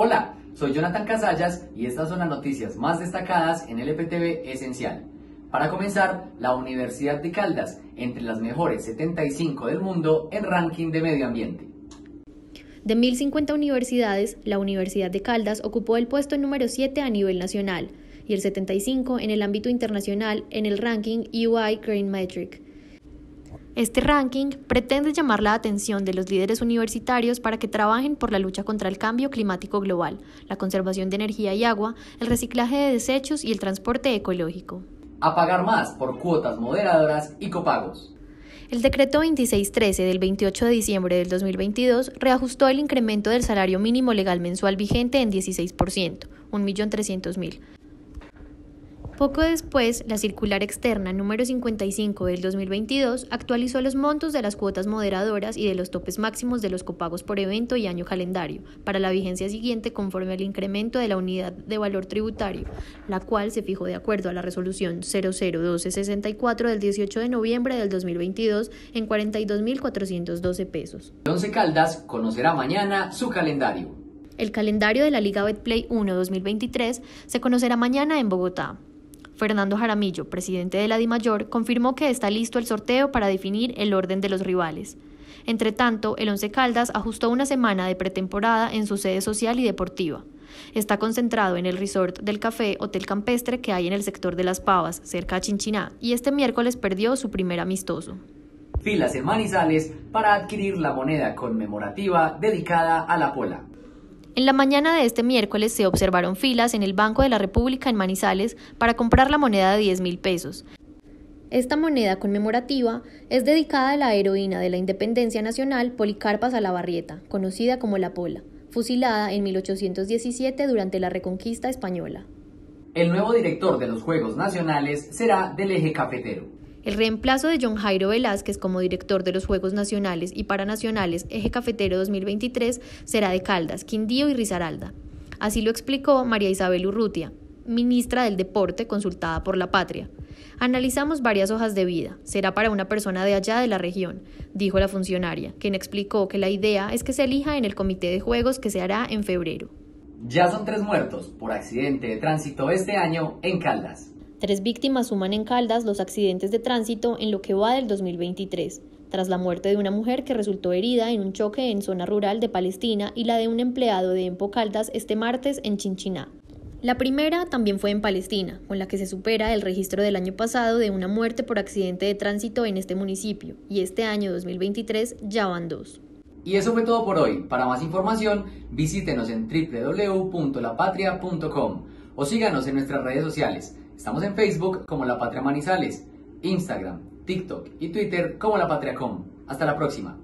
Hola, soy Jonathan Casallas y estas son las noticias más destacadas en LPTV Esencial. Para comenzar, la Universidad de Caldas, entre las mejores 75 del mundo en ranking de medio ambiente. De 1.050 universidades, la Universidad de Caldas ocupó el puesto número 7 a nivel nacional y el 75 en el ámbito internacional en el ranking UI Green Metric. Este ranking pretende llamar la atención de los líderes universitarios para que trabajen por la lucha contra el cambio climático global, la conservación de energía y agua, el reciclaje de desechos y el transporte ecológico. A pagar más por cuotas moderadoras y copagos. El decreto 2613 del 28 de diciembre del 2022 reajustó el incremento del salario mínimo legal mensual vigente en 16%, 1.300.000, poco después, la circular externa número 55 del 2022 actualizó los montos de las cuotas moderadoras y de los topes máximos de los copagos por evento y año calendario para la vigencia siguiente conforme al incremento de la unidad de valor tributario, la cual se fijó de acuerdo a la resolución 001264 del 18 de noviembre del 2022 en 42.412 pesos. Once Caldas conocerá mañana su calendario. El calendario de la Liga Betplay 1 2023 se conocerá mañana en Bogotá. Fernando Jaramillo, presidente de la DIMAYOR, confirmó que está listo el sorteo para definir el orden de los rivales. Entre tanto, el Once Caldas ajustó una semana de pretemporada en su sede social y deportiva. Está concentrado en el resort del Café Hotel Campestre que hay en el sector de Las Pavas, cerca de Chinchiná, y este miércoles perdió su primer amistoso. Filas en Manizales para adquirir la moneda conmemorativa dedicada a la pola. En la mañana de este miércoles se observaron filas en el Banco de la República en Manizales para comprar la moneda de 10 mil pesos. Esta moneda conmemorativa es dedicada a la heroína de la independencia nacional Policarpa Salabarrieta, conocida como la Pola, fusilada en 1817 durante la Reconquista española. El nuevo director de los Juegos Nacionales será del eje cafetero. El reemplazo de John Jairo Velázquez como director de los Juegos Nacionales y Paranacionales Eje Cafetero 2023 será de Caldas, Quindío y Risaralda. Así lo explicó María Isabel Urrutia, ministra del Deporte consultada por la Patria. Analizamos varias hojas de vida. Será para una persona de allá de la región, dijo la funcionaria, quien explicó que la idea es que se elija en el comité de juegos que se hará en febrero. Ya son tres muertos por accidente de tránsito este año en Caldas. Tres víctimas suman en Caldas los accidentes de tránsito en lo que va del 2023, tras la muerte de una mujer que resultó herida en un choque en zona rural de Palestina y la de un empleado de Empo Caldas este martes en Chinchiná. La primera también fue en Palestina, con la que se supera el registro del año pasado de una muerte por accidente de tránsito en este municipio, y este año 2023 ya van dos. Y eso fue todo por hoy. Para más información, visítenos en www.lapatria.com o síganos en nuestras redes sociales. Estamos en Facebook como La Patria Manizales, Instagram, TikTok y Twitter como La Patria Com. Hasta la próxima.